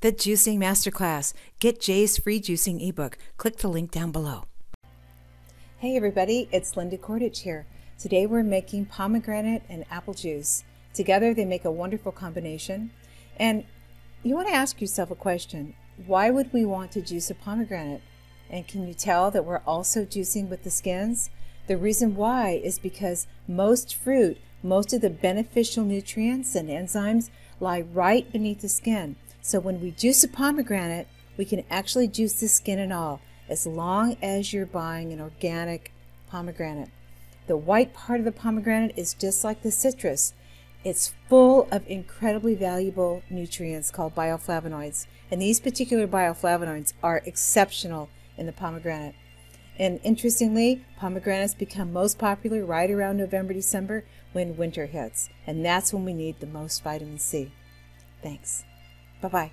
the Juicing Masterclass. Get Jay's free juicing ebook. Click the link down below. Hey everybody, it's Linda Kordich here. Today we're making pomegranate and apple juice. Together they make a wonderful combination. And you want to ask yourself a question. Why would we want to juice a pomegranate? And can you tell that we're also juicing with the skins? The reason why is because most fruit, most of the beneficial nutrients and enzymes lie right beneath the skin. So when we juice a pomegranate, we can actually juice the skin and all, as long as you're buying an organic pomegranate. The white part of the pomegranate is just like the citrus. It's full of incredibly valuable nutrients called bioflavonoids. And these particular bioflavonoids are exceptional in the pomegranate. And interestingly, pomegranates become most popular right around November, December when winter hits. And that's when we need the most vitamin C. Thanks. Bye bye.